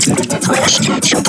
Cross your.